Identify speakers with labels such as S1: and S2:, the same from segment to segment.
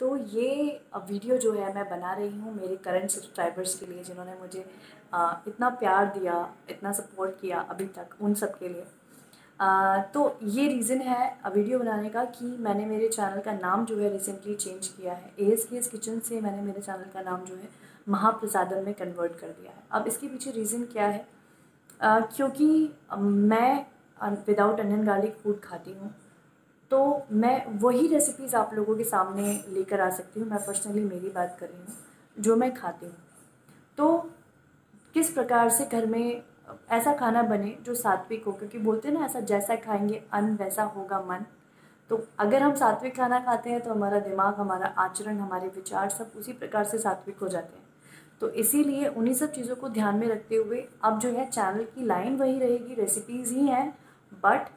S1: तो ये वीडियो जो है मैं बना रही हूँ मेरे करंट सब्सक्राइबर्स के लिए, जिन्होंने मुझे इतना प्यार दिया, इतना सपोर्ट किया अभी तक, उन सब के लिए। तो ये रीज़न है वीडियो बनाने का कि मैंने मेरे चैनल का नाम जो है रिसेंटली चेंज किया है। एस के एस किचन से मैंने मेरे चैनल का नाम जो है महाप्रसादन में कन्वर्ट कर दिया है। अब इसके पीछे रीज़न क्या है? क्योंकि मैं विदाउट अनियन गार्लिक फ़ूड खाती हूँ। तो मैं वही रेसिपीज़ आप लोगों के सामने लेकर आ सकती हूँ। मैं पर्सनली मेरी बात कर रही हूँ, जो मैं खाती हूँ। तो किस प्रकार से घर में ऐसा खाना बने जो सात्विक हो? क्योंकि बोलते हैं ना, ऐसा जैसा खाएँगे, अन्न वैसा होगा मन। तो अगर हम सात्विक खाना खाते हैं तो हमारा दिमाग, हमारा आचरण, हमारे विचार सब उसी प्रकार से सात्विक हो जाते हैं। तो इसीलिए उन्हीं सब चीज़ों को ध्यान में रखते हुए अब जो है चैनल की लाइन वही रहेगी रेसिपीज़ ही हैं but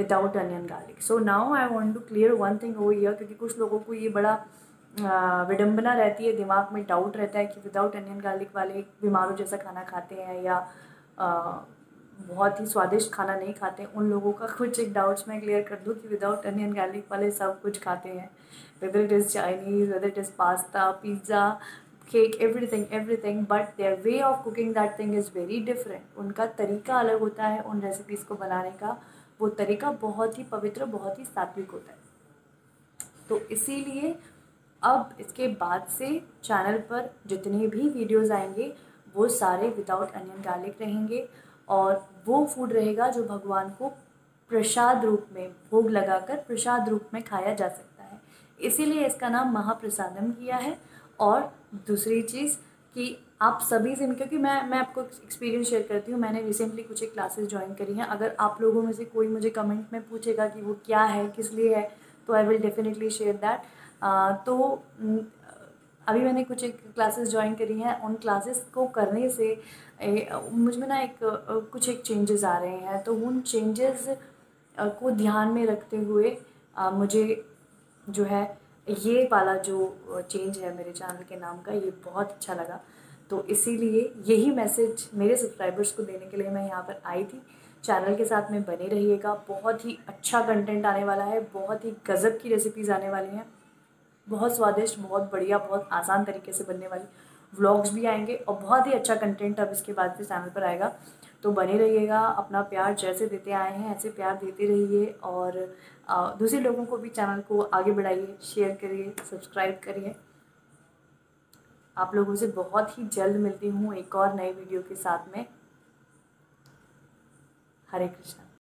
S1: without onion garlic so now I want to clear one thing हो ईयर क्योंकि कुछ लोगों को ये बड़ा विडम्बना रहती है, दिमाग में डाउट रहता है कि विदाउट अनियन गार्लिक वाले बीमारों जैसा खाना खाते हैं या बहुत ही स्वादिष्ट खाना नहीं खाते, उन लोगों का कुछ एक डाउट्स मैं क्लियर कर दूँ कि विदाउट अनियन गार्लिक वाले सब कुछ खाते हैं। Whether it is Chinese whether it is pasta pizza cake everything everything but their way of cooking that thing is very different उनका तरीका अलग होता है उन रेसिपीज़ को बनाने का। वो तरीका बहुत ही पवित्र, बहुत ही सात्विक होता है। तो इसीलिए अब इसके बाद से चैनल पर जितने भी वीडियोज़ आएँगे, वो सारे विदाउट अनियन गार्लिक रहेंगे और वो फ़ूड रहेगा जो भगवान को प्रसाद रूप में, भोग लगाकर प्रसाद रूप में खाया जा सकता है। इसीलिए इसका नाम महाप्रसादम किया है और दूसरी चीज़ कि आप सभी से, क्योंकि मैं मैं आपको एक्सपीरियंस शेयर करती हूँ, मैंने रिसेंटली कुछ एक क्लासेस ज्वाइन करी हैं। अगर आप लोगों में से कोई मुझे कमेंट में पूछेगा कि वो क्या है, किस लिए है तो I will definitely share that तो अभी मैंने कुछ एक क्लासेस ज्वाइन करी हैं। उन क्लासेस को करने से मुझमें ना एक कुछ एक चेंजेस आ रहे हैं। तो उन चेंजेस को ध्यान में रखते हुए मुझे जो है ये वाला जो चेंज है मेरे चैनल के नाम का, ये बहुत अच्छा लगा। तो इसीलिए यही मैसेज मेरे सब्सक्राइबर्स को देने के लिए मैं यहाँ पर आई थी। चैनल के साथ में बने रहिएगा। बहुत ही अच्छा कंटेंट आने वाला है। बहुत ही गज़ब की रेसिपीज़ आने वाली हैं। बहुत स्वादिष्ट, बहुत बढ़िया, बहुत आसान तरीके से बनने वाली। व्लॉग्स भी आएँगे और बहुत ही अच्छा कंटेंट अब इसके बाद से चैनल पर आएगा। तो बने रहिएगा, अपना प्यार जैसे देते आए हैं, ऐसे प्यार देते रहिए और दूसरे लोगों को भी चैनल को आगे बढ़ाइए शेयर करिए सब्सक्राइब करिए। आप लोगों से बहुत ही जल्द मिलती हूँ एक और नए वीडियो के साथ में। हरे कृष्णा।